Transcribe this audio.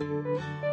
Música